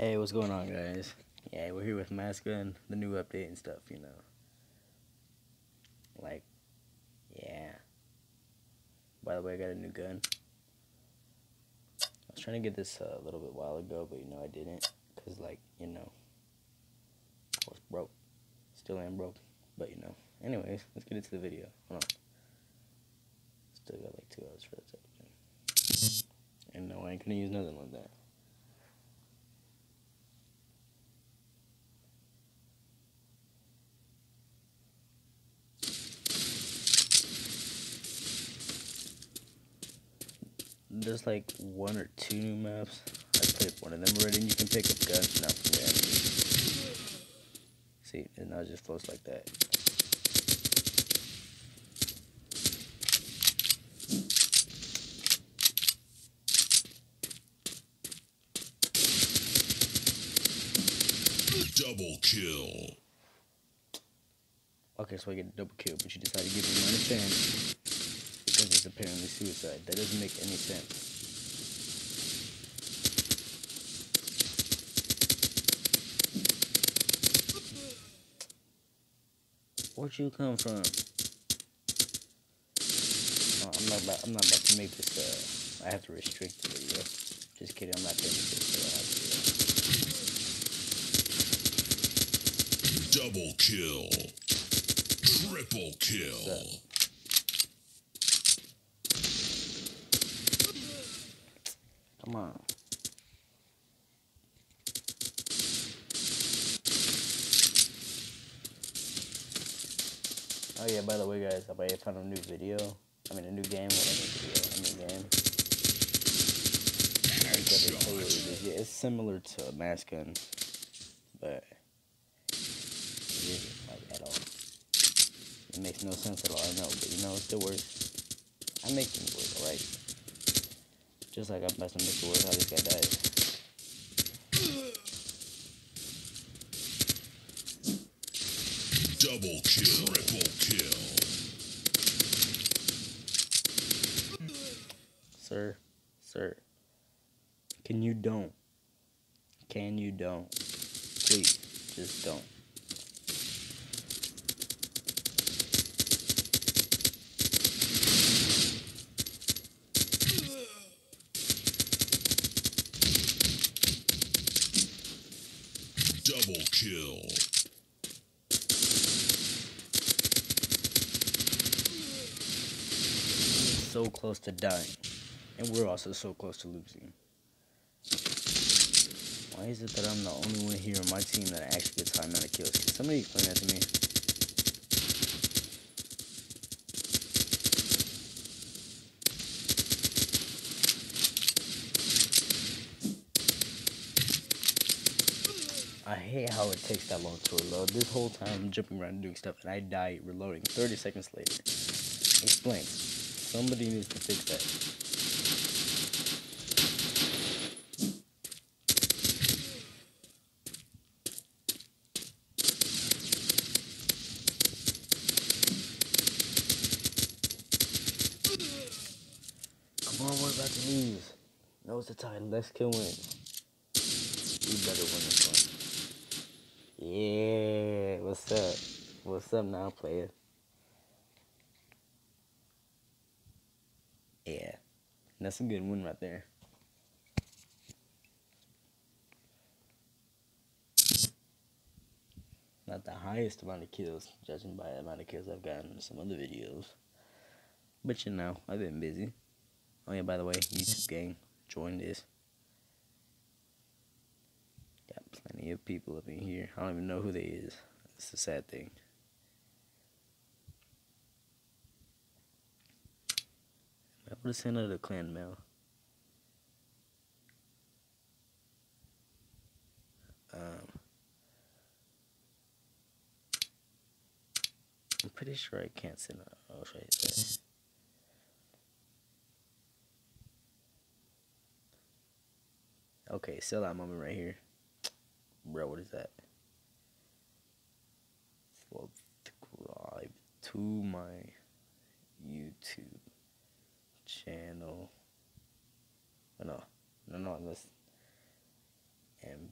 Hey, what's going on, guys? Yeah, we're here with Masca and the new update and stuff, you know. Like, yeah. By the way, I got a new gun. I was trying to get this uh, a little bit while ago, but you know, I didn't. Because, like, you know, I was broke. Still am broke. But, you know. Anyways, let's get into the video. Hold on. Still got like two hours for this episode. And no, I ain't gonna use nothing like that. There's like one or two new maps. I played one of them already, and you can pick up guns now from. See, and now it just flows like that. Double kill. Okay, so I get a double kill, but you decide to give me minus 10 because it's apparently suicide. That doesn't make any sense. Where'd you come from? Oh, I'm not about, I'm not about to make this, uh, I have to restrict the video. Just kidding, I'm not paying this. Double kill. Triple kill. Come on. Oh yeah, by the way guys, I found a new video. I mean a new game, what a new video, a new game. It's similar to a MaskGun, but it isn't like at all. It makes no sense at all, I know, but you know, it still works. I make things work, alright? Just like I'm to make it work how this guy dies. Double kill. Triple kill. Sir, sir, can you don't? Can you don't? Please, just don't. Double kill. So close to dying. And we're also so close to losing. Why is it that I'm the only one here on my team that actually gets high amount of kills? Can somebody explain that to me? I hate how it takes that long to reload. This whole time I'm jumping around doing stuff and I die reloading 30 seconds later. Explain. Somebody needs to fix that. Come on, we're about to lose. No, it's a tie. Let's kill wins. We better win this one. Yeah, what's up? What's up now, player? Yeah, that's a good one right there. Not the highest amount of kills, judging by the amount of kills I've gotten in some other videos. But you know, I've been busy. Oh yeah, by the way, YouTube gang, join this. Got plenty of people up in here. I don't even know who they is. It's a sad thing. Sent out a clan mail. Um, I'm pretty sure I can't send a. Oh, should I say? Okay, sell that moment right here. Bro, what is that? Subscribe to my YouTube channel. No, no, no, let's. And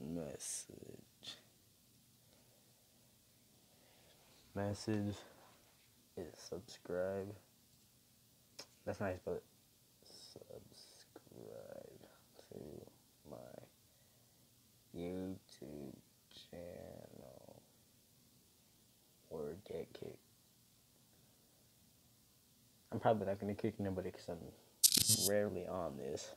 Message. Message is subscribe. That's nice, but subscribe to my YouTube channel or get kicked. I'm probably not gonna kick nobody because I'm rarely on this.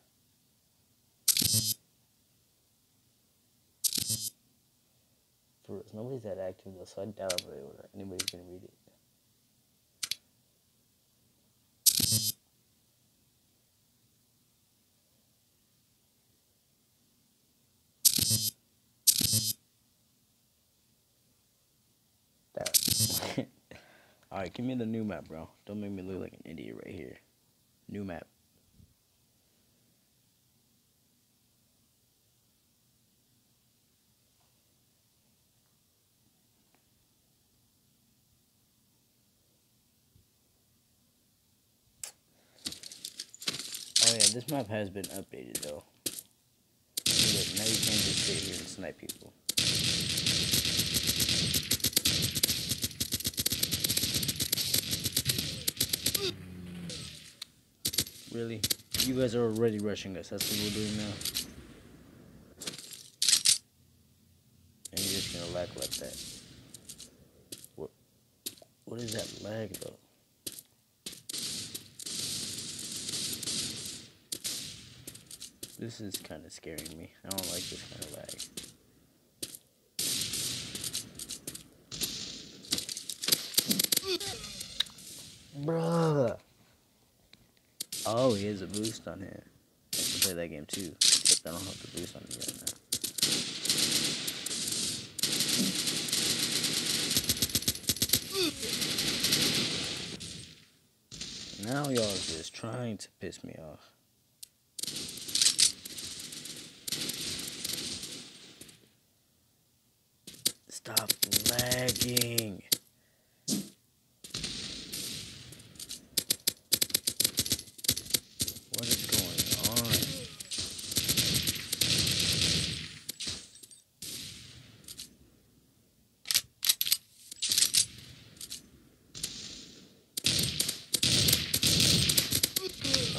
For nobody's that active though, so I doubt anybody's gonna read it. Alright, give me the new map, bro. Don't make me look like an idiot right here. New map. Oh yeah, this map has been updated though. Now you can't just sit here and snipe people. Really? You guys are already rushing us. That's what we're doing now. And you're just gonna lag like that. What? What is that lag though? This is kind of scaring me. I don't like this kind of lag. Bruh. Oh, he has a boost on him. I can play that game too. Except I don't have the boost on right now. Now y'all just trying to piss me off. Stop lagging. What is going on?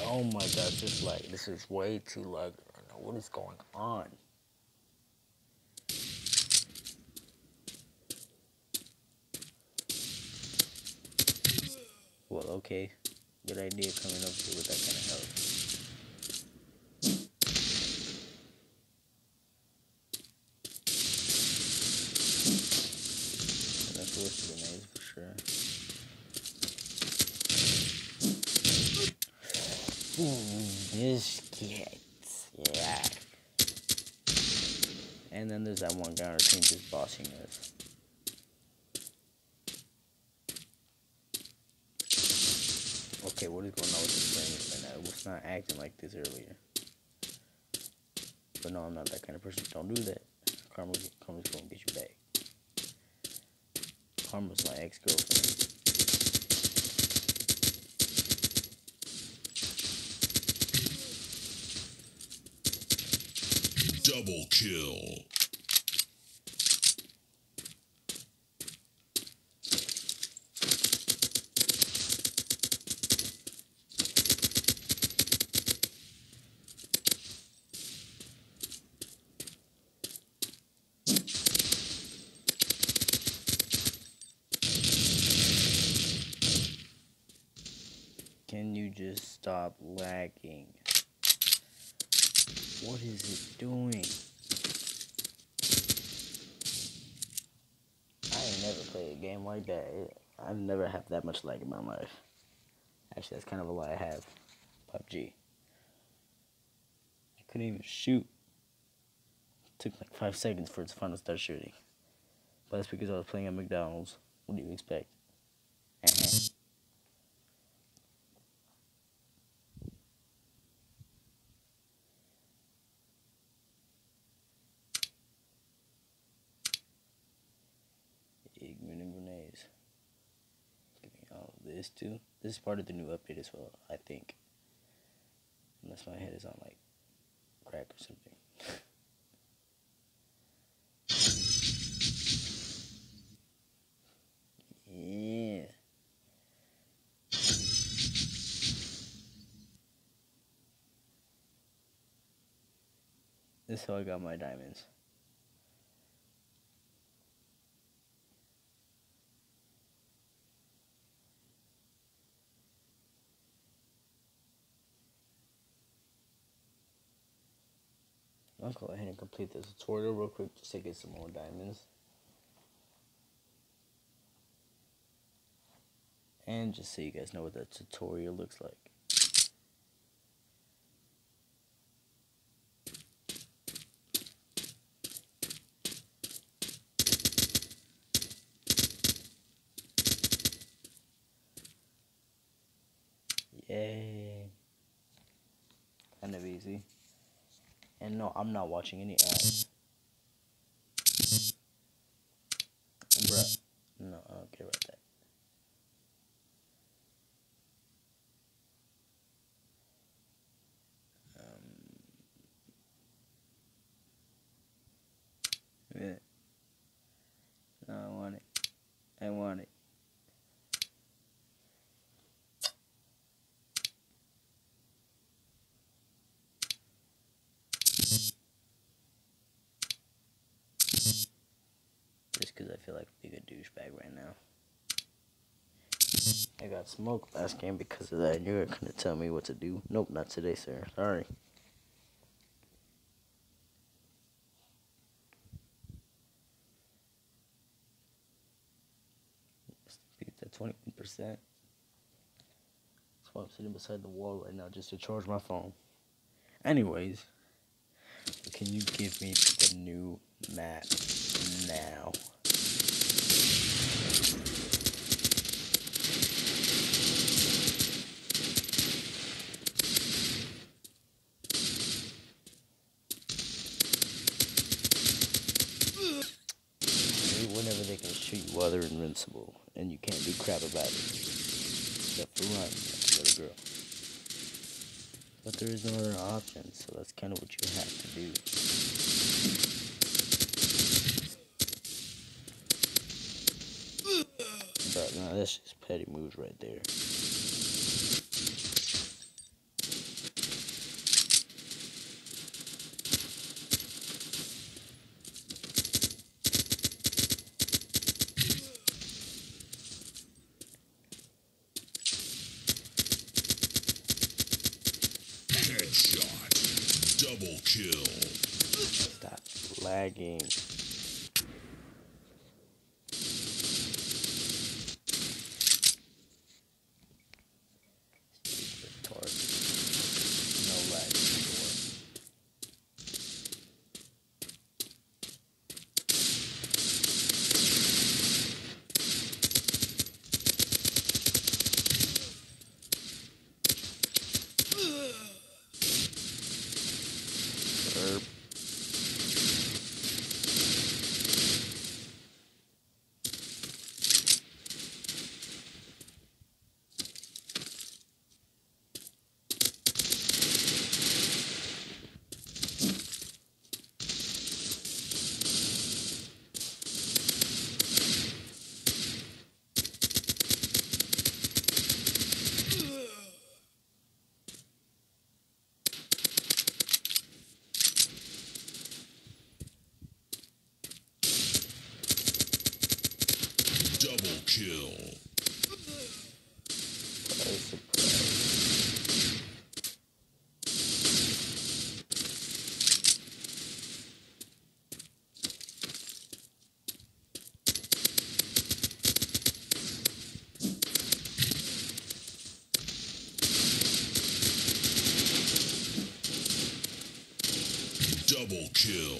Oh my god, is way too lag right now. What is going on? Well, okay. Good idea coming up here with that kind of help. That's worth grenades for sure. Ooh, biscuits. Yeah. There's that one guy on our team just bossing us. Okay, what is going on with this plane right now? It was not acting like this earlier. But no, I'm not that kind of person. Don't do that. Karma's, Karma's gonna get you back. Karma's my ex-girlfriend. Double kill. Can you just stop lagging? What is it doing? I never played a game like that. I've never had that much lag in my life. Actually, that's kind of a lie I have. PUBG. I couldn't even shoot. took like five seconds for it to finally start shooting. But that's because I was playing at McDonald's. What do you expect? Uh-huh. this too. This is part of the new update as well, I think. Unless my head is on like crack or something. yeah. This how I got my diamonds. I'll go ahead and complete this tutorial real quick just to get some more diamonds. And just so you guys know what the tutorial looks like. Yay. Kind of easy. And no, I'm not watching any ads. Bruh. No, I don't care about that. Um, yeah. No, I want it. I want it. Just because I feel like a douchebag right now. I got smoked last game because of that. and You're gonna tell me what to do. Nope, not today, sir. Sorry. Beat that twenty percent. That's why I'm sitting beside the wall right now just to charge my phone. Anyways, can you give me the new map now? Maybe whenever they can shoot you and you can't do crap about it. Except for run, little girl. But there is no other option, so that's kind of what you have to do. But no, that's just petty moves right there. Headshot. Double kill. Stop lagging. Stupid retard. No lag anymore. Erp. Double kill. Surprise, surprise. Double kill.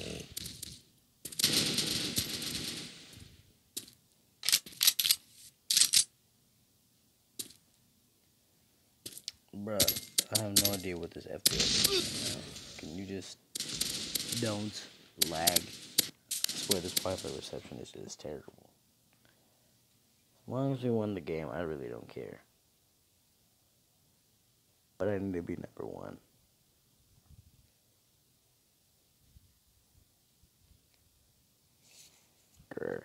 Bruh, I idea what this FPS right. Can you just don't lag? I swear this Wi-Fi reception is just terrible. As long as we won the game, I really don't care. But I need to be number one. Grr.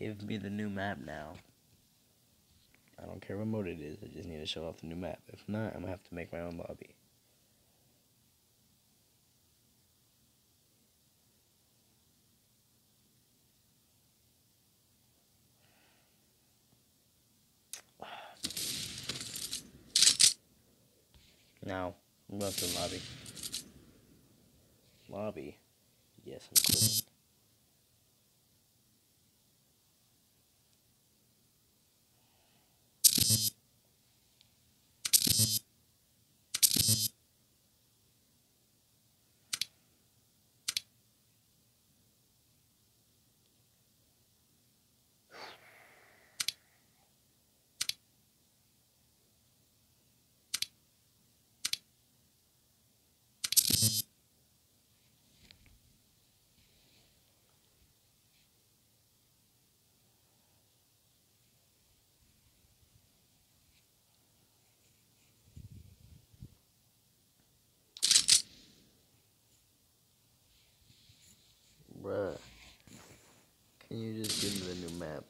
Give me the new map now. I don't care what mode it is, I just need to show off the new map. If not, I'm gonna have to make my own lobby. Now, to the lobby. Lobby? Yes, I'm quitting. Can you just give me the new map?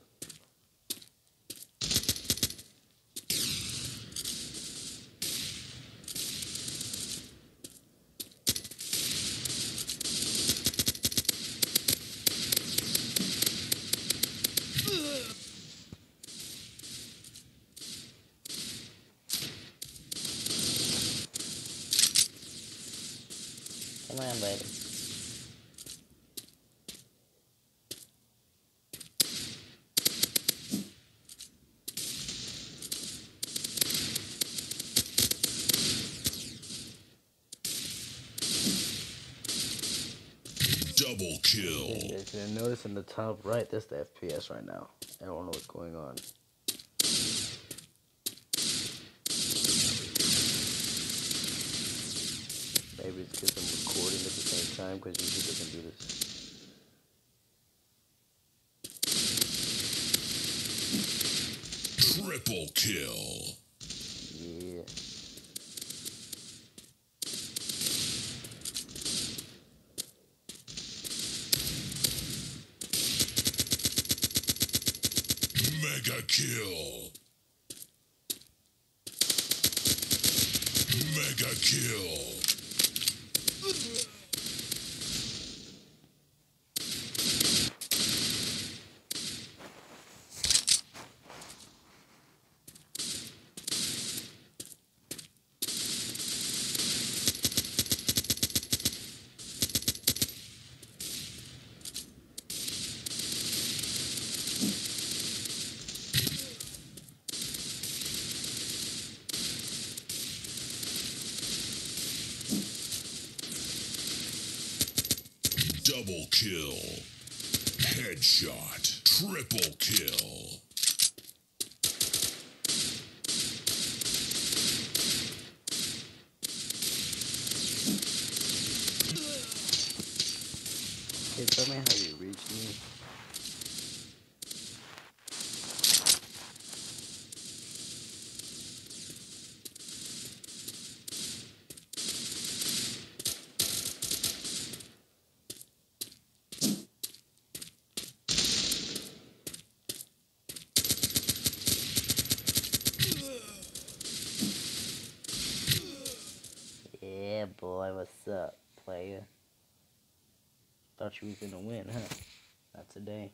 Double kill. Yeah, you can notice in the top right, that's the FPS right now. I don't know what's going on. Maybe it's because I'm recording at the same time, because usually doesn't do this. Triple kill. Yeah. Mega kill. Mega kill. Double kill. Headshot. Triple kill. How me. You was gonna win, huh? Not today.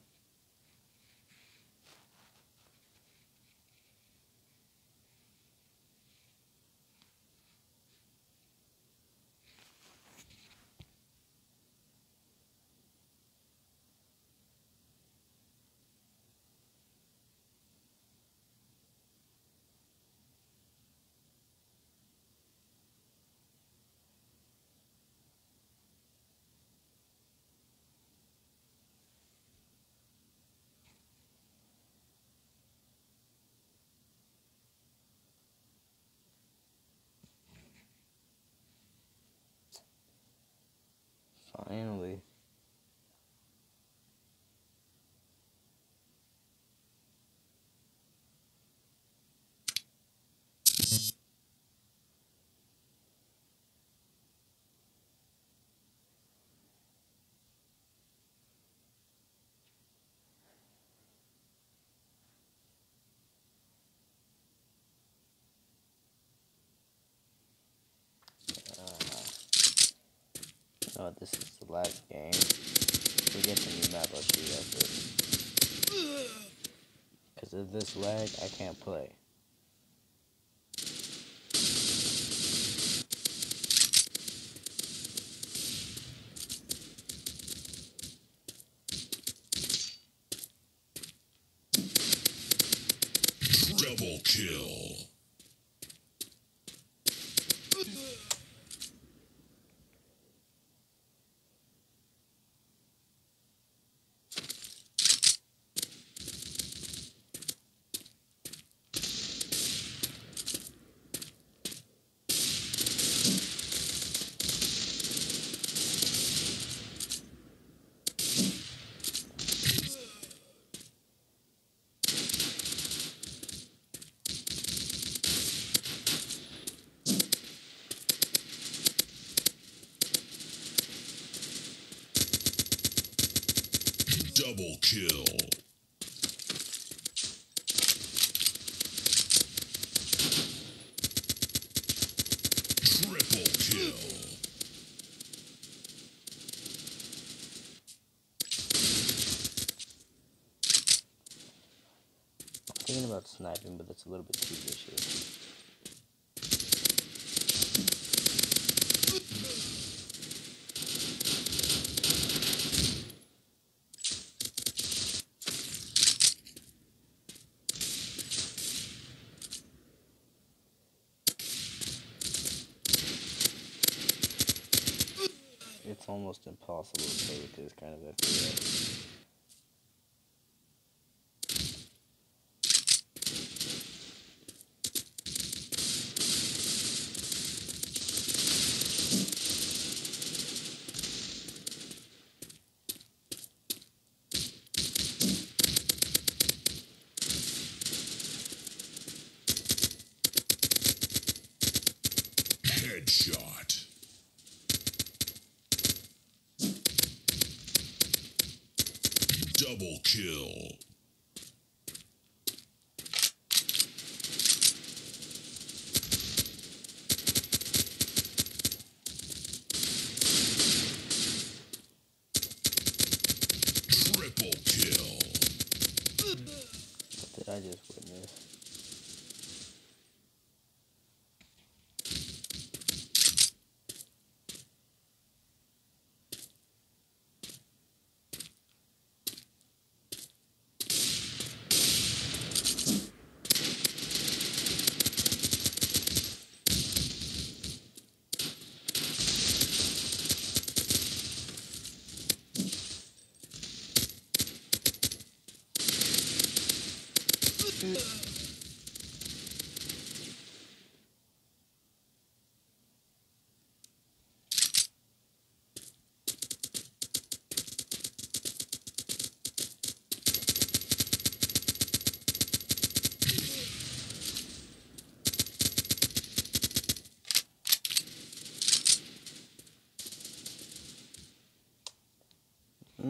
Oh, this is the last game. We get the new map, I'll show you guys. Because of this lag, I can't play. Double kill. Double kill. Triple kill. I'm thinking about sniping, but that's a little bit too vicious. It's impossible to play with this kind of FPS. Headshot. Double kill.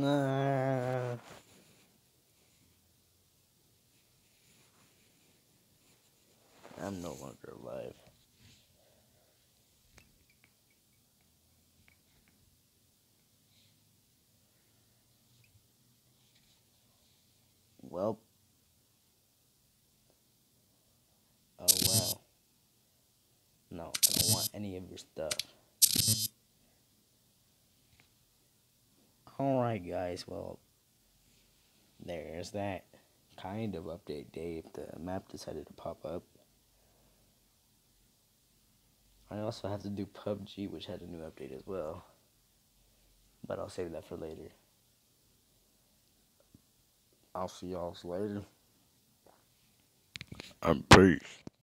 Nah. I'm no longer alive. Well. Oh well. No, I don't want any of your stuff. Alright, guys, well, there's that kind of update day if the map decided to pop up. I also have to do PUBG, which had a new update as well. But I'll save that for later. I'll see y'all later. I'm peace.